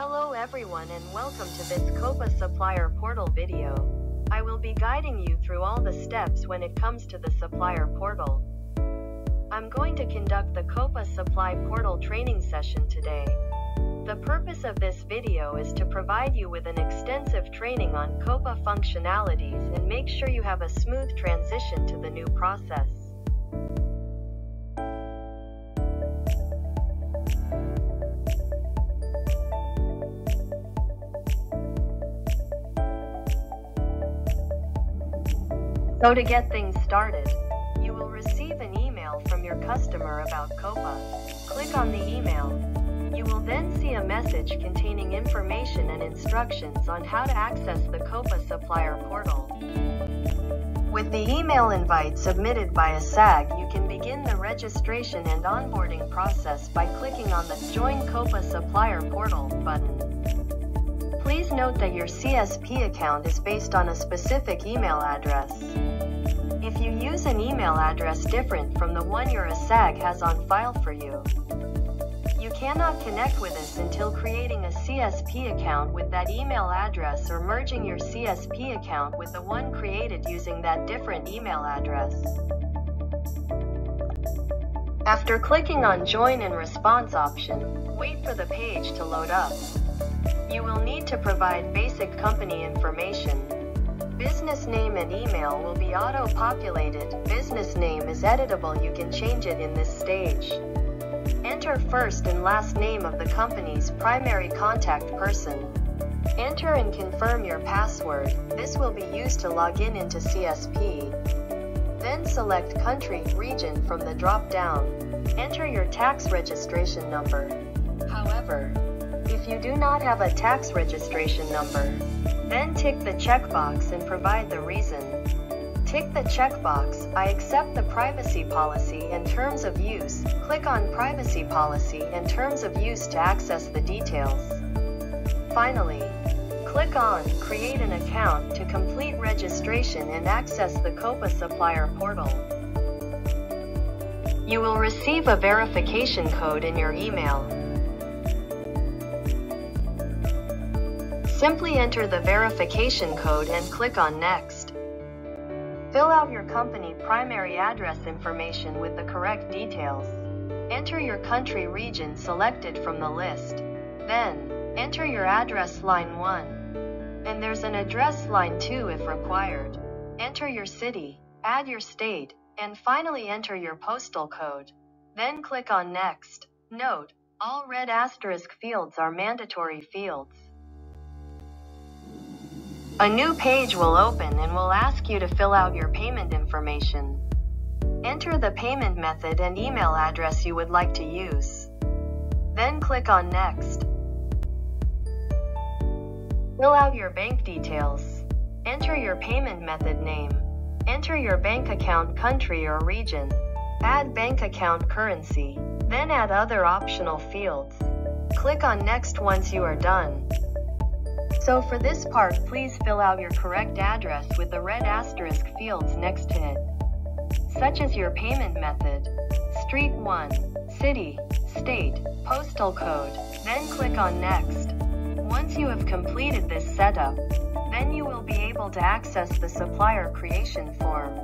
Hello everyone and welcome to this Coupa Supplier Portal video. I will be guiding you through all the steps when it comes to the Supplier Portal. I'm going to conduct the Coupa Supply Portal training session today. The purpose of this video is to provide you with an extensive training on Coupa functionalities and make sure you have a smooth transition to the new process. So to get things started, you will receive an email from your customer about Coupa. Click on the email. You will then see a message containing information and instructions on how to access the Coupa supplier portal. With the email invite submitted by ESAG, you can begin the registration and onboarding process by clicking on the Join Coupa Supplier Portal button. Please note that your CSP account is based on a specific email address. If you use an email address different from the one your ESAG has on file for you, you cannot connect with us until creating a CSP account with that email address or merging your CSP account with the one created using that different email address. After clicking on Join and Response option, wait for the page to load up. You will need to provide basic company information. Business name and email will be auto-populated. Business name is editable you can change it in this stage. Enter first and last name of the company's primary contact person. Enter and confirm your password. This will be used to log in into CSP. Then select country, region from the drop-down. Enter your tax registration number. However, if you do not have a tax registration number, then tick the checkbox and provide the reason. Tick the checkbox, I accept the privacy policy and terms of use. Click on privacy policy and terms of use to access the details. Finally, click on create an account to complete registration and access the Coupa supplier portal. You will receive a verification code in your email. Simply enter the verification code and click on Next. Fill out your company primary address information with the correct details. Enter your country region selected from the list. Then, enter your address line 1. And there's an address line 2 if required. Enter your city, add your state, and finally enter your postal code. Then click on Next. Note, all red asterisk fields are mandatory fields. A new page will open and will ask you to fill out your payment information. Enter the payment method and email address you would like to use. Then click on Next. Fill out your bank details. Enter your payment method name. Enter your bank account country or region. Add bank account currency. Then add other optional fields. Click on Next once you are done. So for this part please fill out your correct address with the red asterisk fields next to it. Such as your payment method, street 1, city, state, postal code, then click on next. Once you have completed this setup, then you will be able to access the supplier creation form.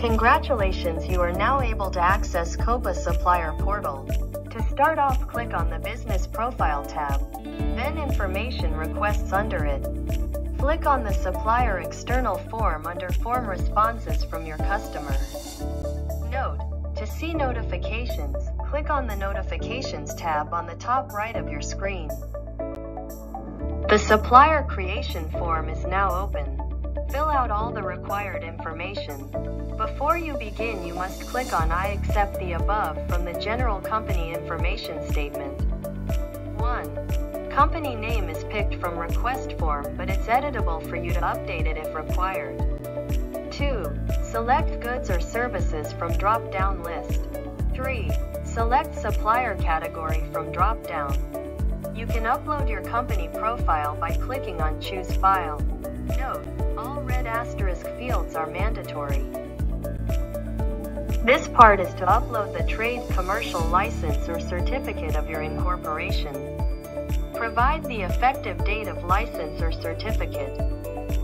Congratulations you are now able to access Coupa Supplier Portal. To start off click on the Business Profile tab, then Information Requests under it. Click on the Supplier External Form under Form Responses from your customer. Note, to see notifications, click on the Notifications tab on the top right of your screen. The Supplier Creation form is now open. Fill out all the required information. Before you begin you must click on I accept the above from the General Company Information Statement. 1. Company name is picked from request form but it's editable for you to update it if required. 2. Select goods or services from drop-down list. 3. Select supplier category from drop-down. You can upload your company profile by clicking on Choose File. Note, all red asterisk fields are mandatory. This part is to upload the trade commercial license or certificate of your incorporation. Provide the effective date of license or certificate.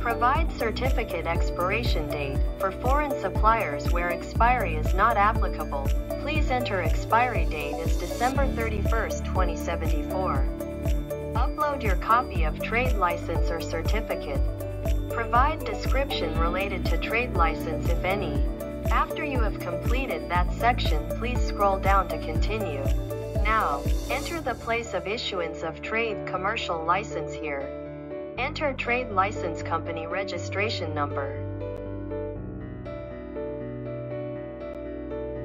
Provide certificate expiration date. For foreign suppliers where expiry is not applicable, please enter expiry date as December 31, 2074. Upload your copy of trade license or certificate. Provide description related to trade license if any. After you have completed that section please scroll down to continue. Now, enter the place of issuance of trade commercial license here. Enter trade license company registration number.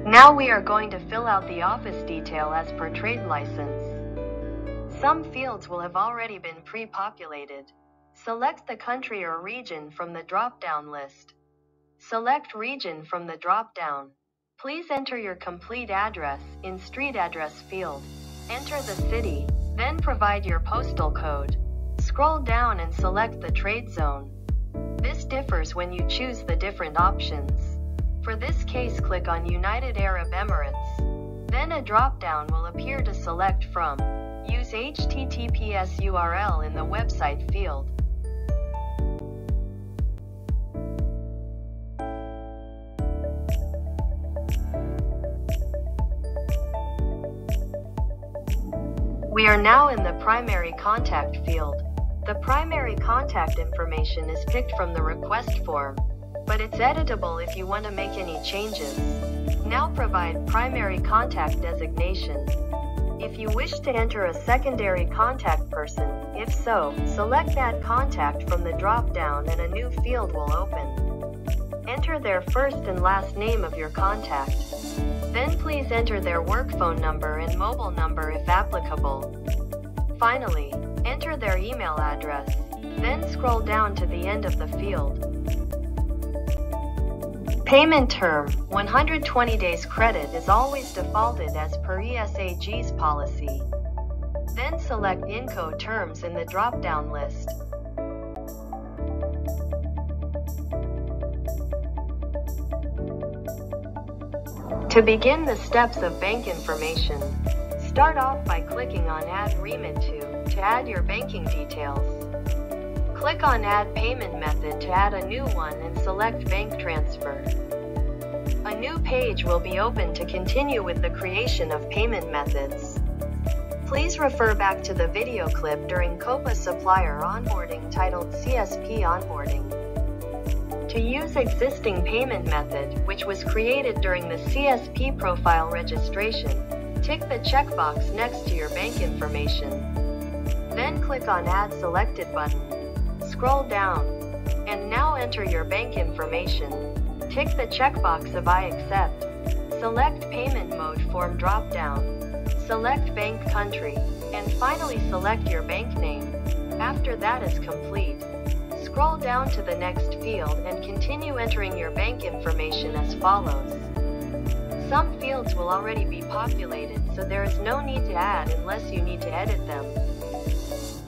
Now we are going to fill out the office detail as per trade license. Some fields will have already been pre-populated. Select the country or region from the drop-down list. Select region from the drop-down. Please enter your complete address in street address field. Enter the city, then provide your postal code. Scroll down and select the trade zone. This differs when you choose the different options. For this case click on United Arab Emirates. Then a drop-down will appear to select from. Use HTTPS URL in the website field. We are now in the primary contact field. The primary contact information is picked from the request form, but it's editable if you want to make any changes. Now provide primary contact designation. If you wish to enter a secondary contact person, if so, select that contact from the drop-down and a new field will open. Enter their first and last name of your contact. Then please enter their work phone number and mobile number if applicable. Finally, enter their email address. Then scroll down to the end of the field. Payment term 120 days credit is always defaulted as per ESAG's policy. Then select Incoterms in the drop-down list. To begin the steps of bank information, start off by clicking on Add Remit to to add your banking details. Click on Add Payment Method to add a new one and select Bank Transfer. A new page will be opened to continue with the creation of payment methods. Please refer back to the video clip during Coupa supplier onboarding titled CSP Onboarding. To use existing payment method, which was created during the CSP profile registration, tick the checkbox next to your bank information. Then click on Add Selected button. Scroll down. And now enter your bank information. Tick the checkbox of I accept. Select Payment Mode Form drop-down. Select Bank Country. And finally select your bank name. After that is complete, Scroll down to the next field and continue entering your bank information as follows. Some fields will already be populated, so there is no need to add unless you need to edit them.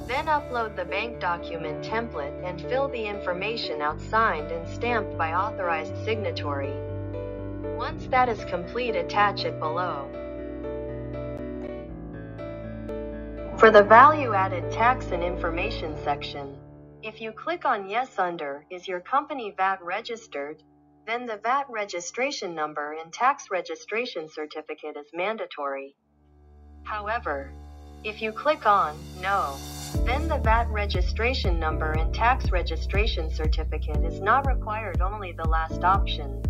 Then upload the bank document template and fill the information out signed and stamped by authorized signatory. Once that is complete attach it below. For the Value Added Tax and Information section, if you click on Yes under Is your company VAT registered? Then the VAT registration number and tax registration certificate is mandatory. However, if you click on No, then the VAT registration number and tax registration certificate is not required only the last option.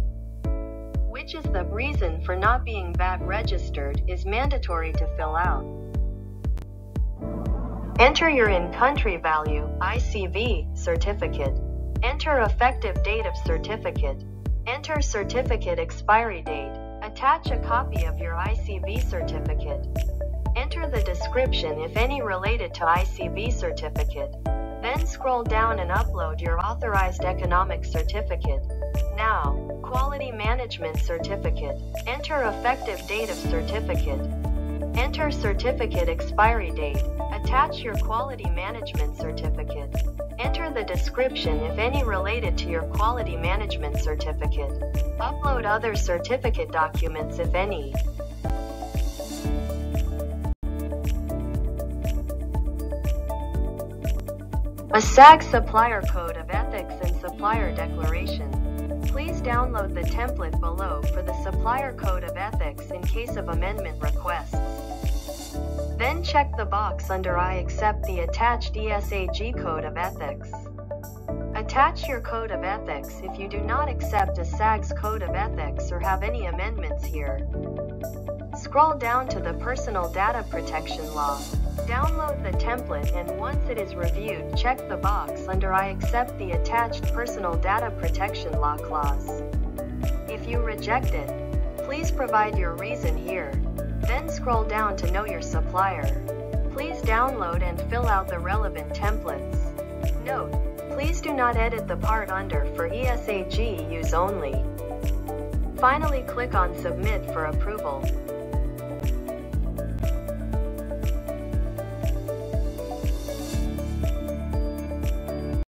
Which is the reason for not being VAT registered is mandatory to fill out. Enter your in-country value ICV certificate. Enter effective date of certificate. Enter certificate expiry date. Attach a copy of your ICV certificate. Enter the description if any related to ICV certificate. Then scroll down and upload your authorized economic certificate. Now, quality management certificate. Enter effective date of certificate. Enter certificate expiry date. Attach your quality management certificate. Enter the description if any related to your quality management certificate. Upload other certificate documents if any. ESAG Supplier Code of Ethics and Supplier Declaration. Please download the template below for the Supplier Code of Ethics in case of amendment requests. Then check the box under I accept the attached ESAG Code of Ethics. Attach your Code of Ethics if you do not accept ESAG's Code of Ethics or have any amendments here. Scroll down to the Personal Data Protection Law. Download the template and once it is reviewed check the box under I accept the attached Personal Data Protection Law clause. If you reject it, please provide your reason here. Then scroll down to Know Your Supplier. Please download and fill out the relevant templates. Note, please do not edit the part under for ESAG use only. Finally click on Submit for approval.